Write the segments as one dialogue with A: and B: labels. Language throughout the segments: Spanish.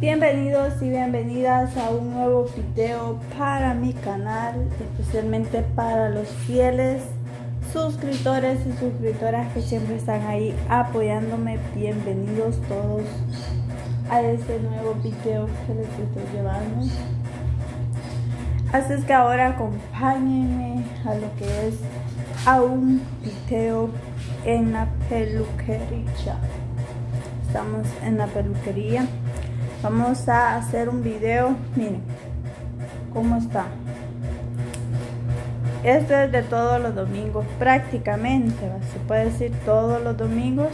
A: Bienvenidos y bienvenidas a un nuevo video para mi canal, especialmente para los fieles suscriptores y suscriptoras que siempre están ahí apoyándome. Bienvenidos todos a este nuevo video que les estoy llevando. Así es que ahora acompáñenme a lo que es a un video en la peluquería. Estamos en la peluquería. Vamos a hacer un video. Miren cómo está esto es de todos los domingos prácticamente se puede decir todos los domingos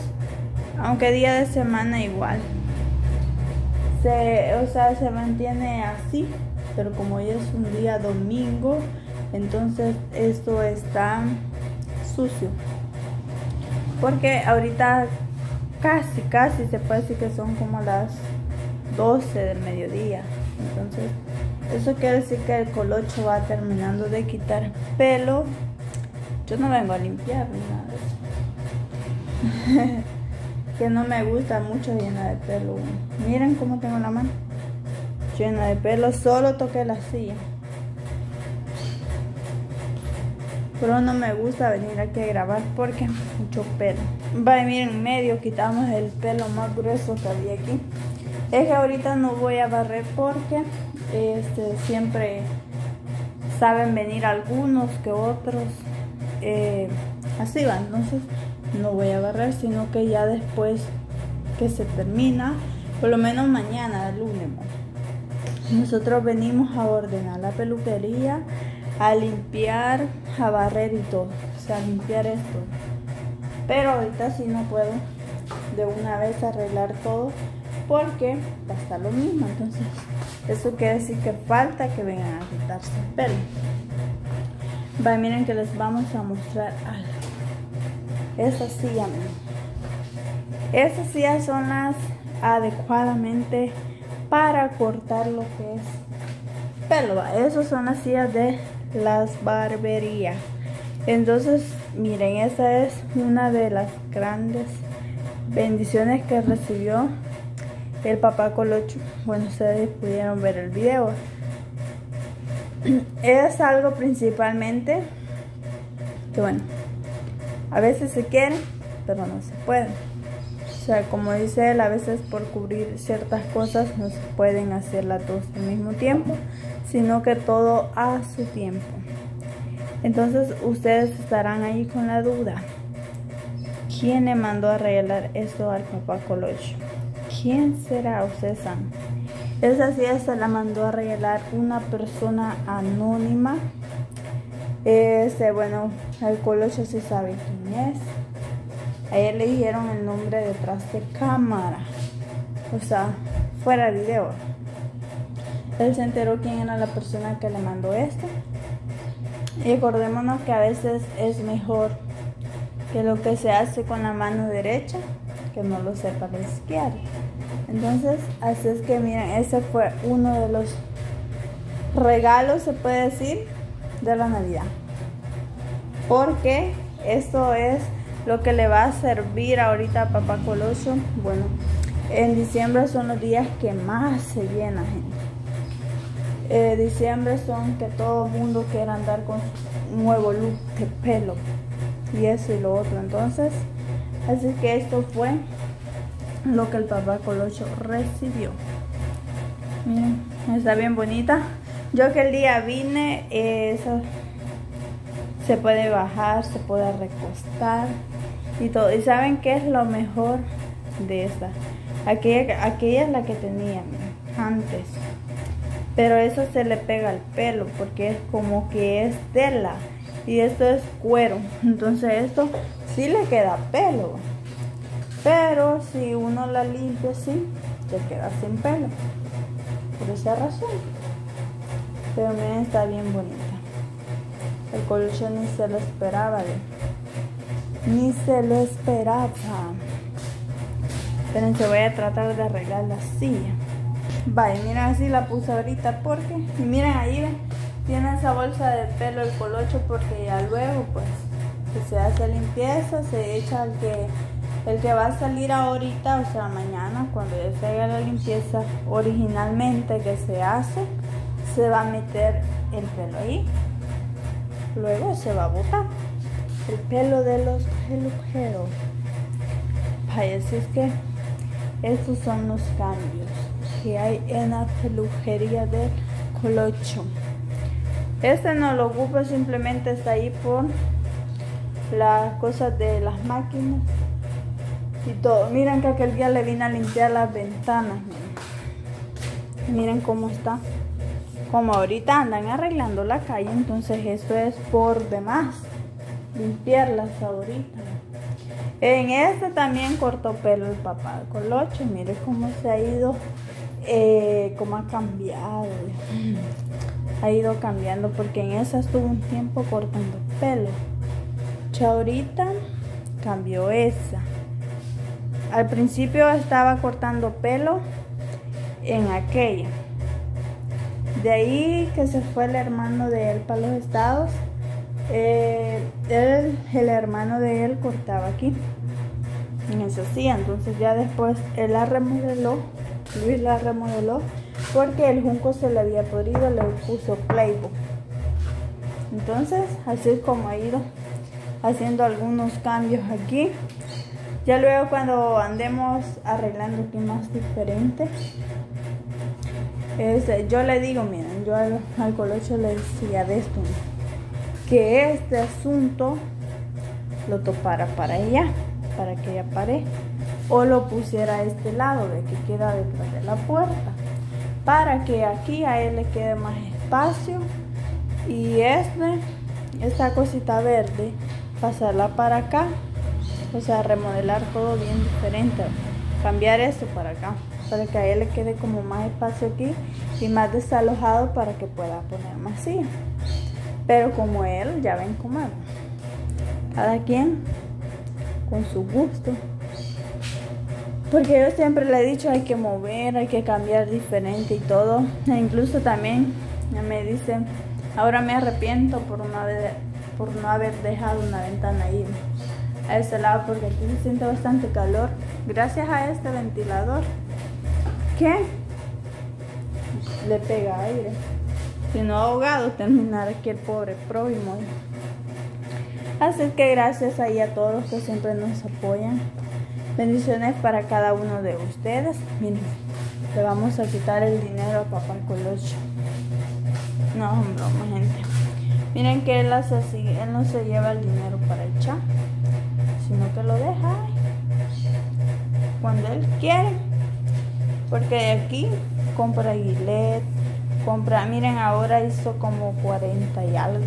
A: aunque día de semana igual. Se, o sea se mantiene así pero como hoy es un día domingo entonces esto está sucio. Porque ahorita casi casi se puede decir que son como las 12 del mediodía. Entonces, eso quiere decir que el colocho va terminando de quitar pelo. Yo no vengo a limpiar ni nada de eso. que no me gusta mucho llena de pelo. Miren cómo tengo la mano. Llena de pelo, solo toqué la silla. Pero no me gusta venir aquí a grabar porque mucho pelo. Va, miren, medio quitamos el pelo más grueso que había aquí. Es que ahorita no voy a barrer porque este, siempre saben venir algunos que otros. Eh, así van, entonces no voy a barrer, sino que ya después que se termina, por lo menos mañana, el lunes, nosotros venimos a ordenar la peluquería, a limpiar, a barrer y todo, o sea, limpiar esto. Pero ahorita sí no puedo de una vez arreglar todo porque va a estar lo mismo. Entonces, eso quiere decir que falta que vengan a quitarse el pelo. Va, miren que les vamos a mostrar algo. Esa silla, Esas sillas son las adecuadamente para cortar lo que es pelo. Esas son las sillas de las barberías. Entonces, miren, esa es una de las grandes bendiciones que recibió el papá Colocho. Bueno, ustedes pudieron ver el video. Es algo principalmente que bueno, a veces se quiere, pero no se puede. Sea, como dice él, a veces por cubrir ciertas cosas no se pueden hacer las dos al mismo tiempo, sino que todo a su tiempo. Entonces ustedes estarán ahí con la duda. ¿Quién le mandó a regalar esto al papá Colocho? ¿Quién será? Ustedes saben. Esa silla se la mandó a regalar una persona anónima. Ese, bueno, el colocho sí sabe quién es. Ayer le dijeron el nombre detrás de cámara. O sea, fuera de video. Él se enteró quién era la persona que le mandó esto. Y acordémonos que a veces es mejor que lo que se hace con la mano derecha que no lo sepa la. Entonces, así es que miren, ese fue uno de los regalos, se puede decir, de la Navidad. Porque esto es lo que le va a servir ahorita a Papá Coloso. Bueno, en diciembre son los días que más se llena, gente. Eh, diciembre son que todo el mundo quiere andar con un nuevo look de pelo y eso y lo otro. Entonces, así que esto fue lo que el papá Colocho recibió. Miren, está bien bonita. Yo que el día vine, eso se puede bajar, se puede recostar y todo. ¿Y saben qué es lo mejor de esta? Aquella, aquella es la que tenía antes. Pero eso se le pega al pelo porque es como que es tela y esto es cuero. Entonces esto sí le queda pelo. Pero si uno la limpia así, se queda sin pelo. Por esa razón. Pero miren, está bien bonita. El colocho ni se lo esperaba. Ni se lo esperaba. Espérense, voy a tratar de arreglar la silla. Vaya, miren así la puse ahorita porque, miren ahí, tiene esa bolsa de pelo el colocho porque ya luego pues se hace limpieza, se echa al que El que va a salir ahorita, o sea, mañana, cuando ya se haga la limpieza originalmente que se hace, se va a meter el pelo ahí. Luego se va a botar el pelo de los peluqueros. Es que estos son los cambios que hay en la peluquería del colocho. Este no lo ocupo, simplemente está ahí por las cosas de las máquinas y todo. Miren que aquel día le vine a limpiar las ventanas. Miren, cómo está. Como ahorita andan arreglando la calle, entonces eso es por demás. Limpiarlas ahorita. En este también cortó pelo el papá de Colocho. Mire cómo se ha ido, eh, cómo ha cambiado. Ha ido cambiando porque en esa estuvo un tiempo cortando pelo. Ahorita cambió esa. Al principio estaba cortando pelo en aquella. De ahí que se fue el hermano de él para los estados eh, el hermano de él cortaba aquí. En eso sí, entonces ya después él la remodeló, Luis la remodeló, porque el junco se le había podrido, le puso playbook. Entonces, así es como ha ido haciendo algunos cambios aquí. Ya luego cuando andemos arreglando aquí más diferente, yo le digo, miren, yo al, al colocho le decía de esto que este asunto lo topara para ella, para que ella pare, o lo pusiera a este lado de que queda detrás de la puerta, para que aquí a él le quede más espacio y este, esta cosita verde, pasarla para acá, o sea, remodelar todo bien diferente, cambiar esto para acá, para que a él le quede como más espacio aquí y más desalojado para que pueda poner más silla. Pero como él, ya ven cómo Cada quien con su gusto. Porque yo siempre le he dicho hay que mover, hay que cambiar diferente y todo. E incluso también me dicen, ahora me arrepiento por no haber, por no haber dejado una ventana ahí a ese lado porque aquí se siente bastante calor. Gracias a este ventilador que le pega aire. Si no ahogado, terminar aquí el pobre prójimo. Así que gracias ahí a todos que siempre nos apoyan. Bendiciones para cada uno de ustedes. Miren, le vamos a quitar el dinero a papá Colocho. No, broma, gente. Miren que él hace así, él no se lleva el dinero para echar, sino que lo deja cuando él quiere. Porque de aquí compra guilet, comprar, miren, ahora hizo como 40 y algo,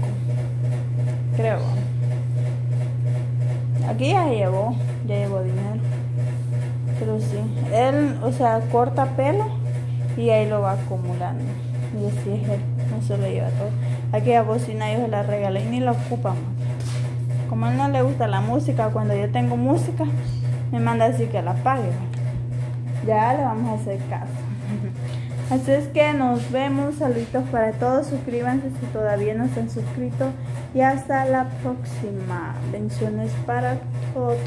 A: creo. Aquí ya llevó, ya llevó dinero. Pero sí, él, o sea, corta pelo y ahí lo va acumulando. Y así es él, no se lo lleva todo. Aquella bocina yo se la regalé y ni la ocupa más. Como a él no le gusta la música, cuando yo tengo música, me manda así que la pague. Ya le vamos a hacer caso. Así es que nos vemos, saluditos para todos, suscríbanse si todavía no se han suscrito y hasta la próxima. Bendiciones para todos.